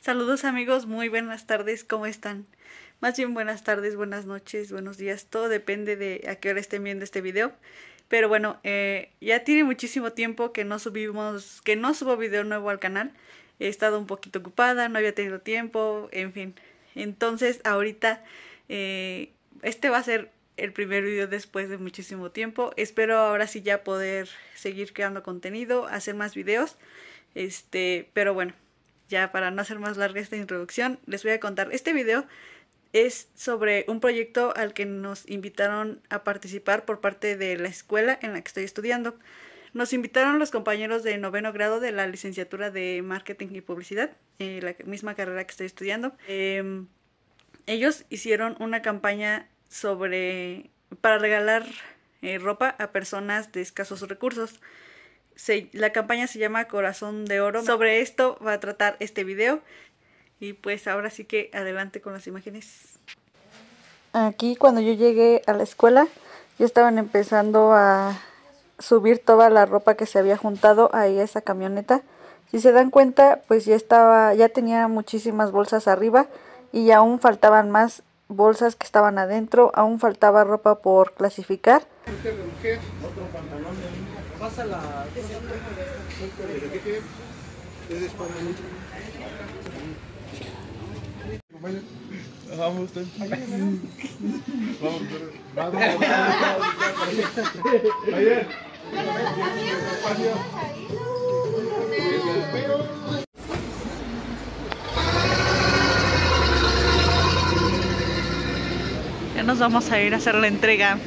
Saludos amigos, muy buenas tardes, ¿cómo están? Más bien buenas tardes, buenas noches, buenos días, todo depende de a qué hora estén viendo este video. Pero bueno, eh, ya tiene muchísimo tiempo que no subimos, que no subo video nuevo al canal. He estado un poquito ocupada, no había tenido tiempo, en fin. Entonces ahorita eh, este va a ser el primer video después de muchísimo tiempo. Espero ahora sí ya poder seguir creando contenido, hacer más videos. Este, pero bueno, ya para no hacer más larga esta introducción, les voy a contar. Este video es sobre un proyecto al que nos invitaron a participar por parte de la escuela en la que estoy estudiando. Nos invitaron los compañeros de noveno grado de la licenciatura de Marketing y Publicidad, eh, la misma carrera que estoy estudiando. Em, ellos hicieron una campaña sobre para regalar eh, ropa a personas de escasos recursos. La campaña se llama Corazón de Oro. Sobre esto va a tratar este video. Y pues ahora sí que adelante con las imágenes. Aquí cuando yo llegué a la escuela ya estaban empezando a subir toda la ropa que se había juntado ahí a esa camioneta. Si se dan cuenta, pues ya estaba, ya tenía muchísimas bolsas arriba y aún faltaban más bolsas que estaban adentro, aún faltaba ropa por clasificar. Vamos, Ya nos vamos a ir a hacer la entrega.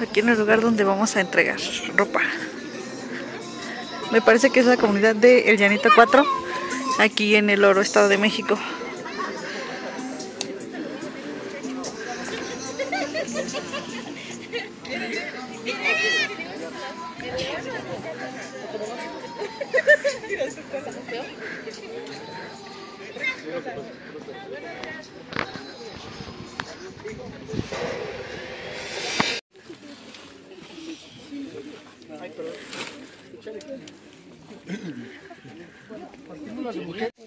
Aquí en el lugar donde vamos a entregar ropa. Me parece que es la comunidad de El Llanito 4, aquí en el Oro, Estado de México.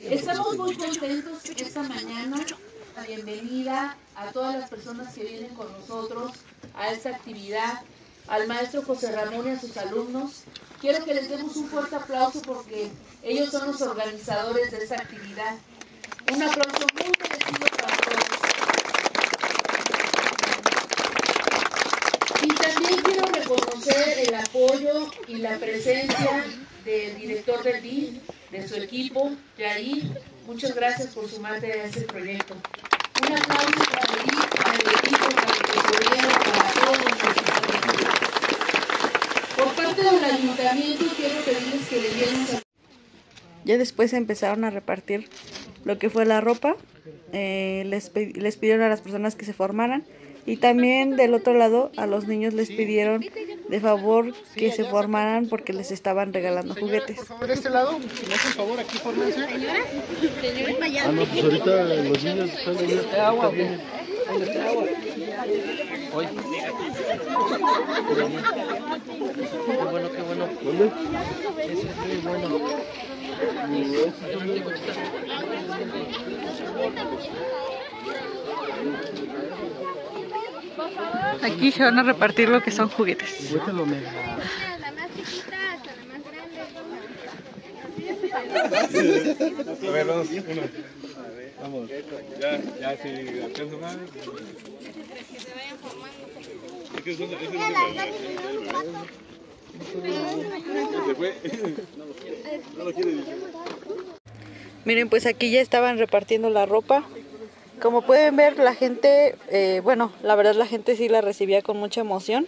Estamos muy contentos esta mañana. La bienvenida a todas las personas que vienen con nosotros a esta actividad, al maestro José Ramón y a sus alumnos. Quiero que les demos un fuerte aplauso porque ellos son los organizadores de esta actividad. Un aplauso muy merecido para todos. Y también quiero reconocer el apoyo y la presencia del director del DIF, de su equipo, Yair. Muchas gracias por sumarte a este proyecto. Un aplauso para DIF, para el equipo, para el tesorero, para todos los Por parte del ayuntamiento quiero pedirles que le dieran ya después empezaron a repartir lo que fue la ropa, eh, les, les pidieron a las personas que se formaran y también del otro lado a los niños les pidieron de favor que se formaran porque les estaban regalando juguetes. Por favor, de este lado, si me hacen favor, aquí formense. Señora, señora, Ah, no, pues ahorita los niños están. Qué bueno, qué bueno. ¿Dónde? Eso es muy bueno. Aquí se van a repartir lo que son juguetes. A ver, vamos, uno. Vamos. Ya, ya, si alcanzo más. Que se vayan formando. Miren, pues aquí ya estaban repartiendo la ropa. Como pueden ver, la gente, eh, bueno, la verdad la gente sí la recibía con mucha emoción.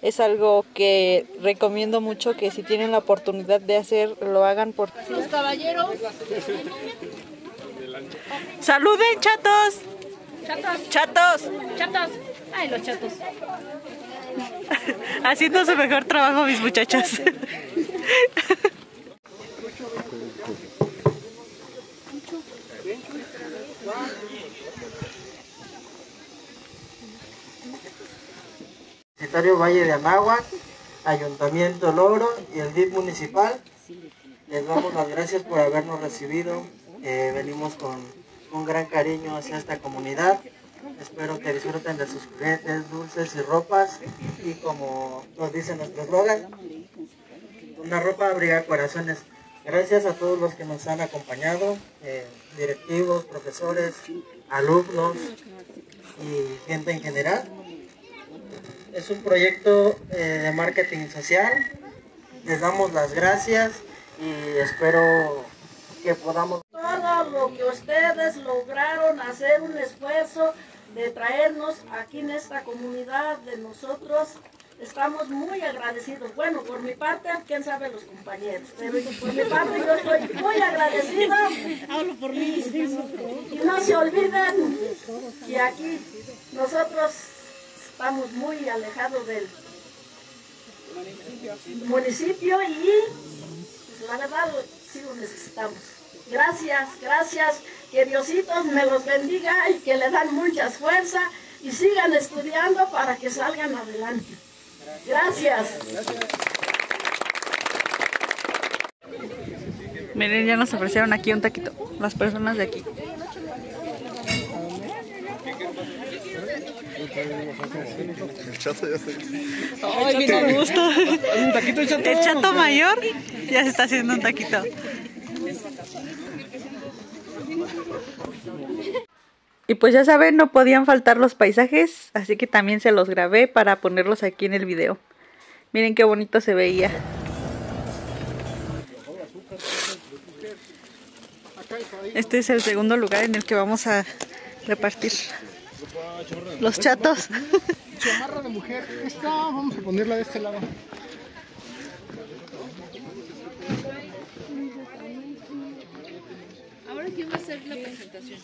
Es algo que recomiendo mucho que si tienen la oportunidad de hacer, lo hagan por... Los caballeros. ¡Saluden, chatos! Chatos. ¡Chatos! Chatos. Ay, los chatos. Haciendo su mejor trabajo, mis muchachas. Universitario Valle de Anáhuac, Ayuntamiento Logro y el DIF municipal. Les damos las gracias por habernos recibido. Eh, venimos con un gran cariño hacia esta comunidad. Espero que disfruten de sus juguetes, dulces y ropas. Y como nos dice nuestro eslogan, una ropa abriga corazones. Gracias a todos los que nos han acompañado, eh, directivos, profesores, alumnos y gente en general. Es un proyecto eh, de marketing social. Les damos las gracias y espero que podamos... todo lo que ustedes lograron hacer un esfuerzo de traernos aquí en esta comunidad de nosotros. Estamos muy agradecidos. Bueno, por mi parte, quién sabe los compañeros, pero por mi parte yo estoy muy agradecida. Hablo por mí. Y no se olviden que aquí nosotros estamos muy alejados del municipio y pues, la verdad sí lo necesitamos. Gracias, gracias. Que Diositos me los bendiga y que le dan mucha fuerza y sigan estudiando para que salgan adelante. Gracias. Miren, ya nos ofrecieron aquí un taquito, las personas de aquí. El chato ya. Ay, bien a gusto. Un taquito chato. El chato mayor ya se está haciendo un taquito. Y pues ya saben, no podían faltar los paisajes, así que también se los grabé para ponerlos aquí en el video. Miren qué bonito se veía. Este es el segundo lugar en el que vamos a repartir los chatos. Chamarra de mujer. Vamos a ponerla de este lado. Quién va a hacer la presentación.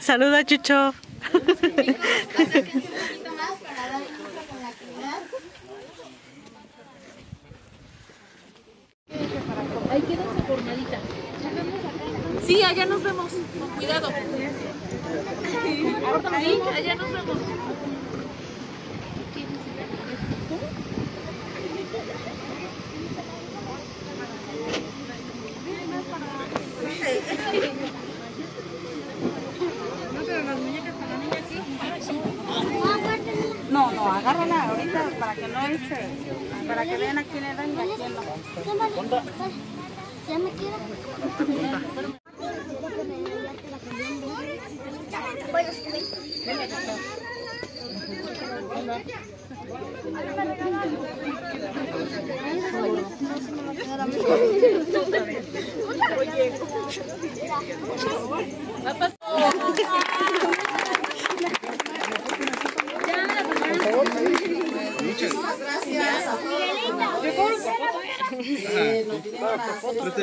Saluda, Chucho. Ahí queda esa. Sí, allá nos vemos. Con cuidado. Allá nos vemos. Este, para que vean a quién le dan y a quién no. Ya me quiero. Voy a subir.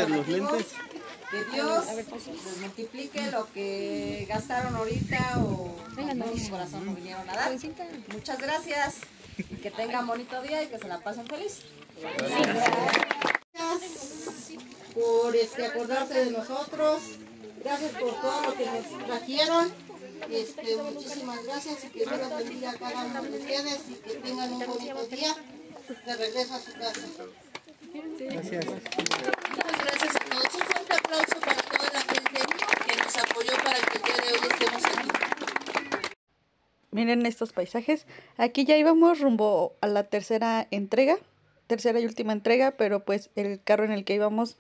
Los lentes. que Dios les multiplique lo que gastaron ahorita o no, su corazón no vinieron a dar. Muchas gracias. Y que tengan bonito día y que se la pasen feliz. Gracias por este, acordarse de nosotros. Gracias por todo lo que nos trajeron. Este, muchísimas gracias y que Dios los bendiga a cada uno de ustedes y que tengan un bonito día de regreso a su casa. Gracias. Muchas gracias a todos. Un fuerte aplauso para toda la gente que nos apoyó para que el día de hoy estemos aquí. Miren estos paisajes. Aquí ya íbamos rumbo a la tercera entrega, tercera y última entrega, pero pues el carro en el que íbamos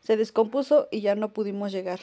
se descompuso y ya no pudimos llegar.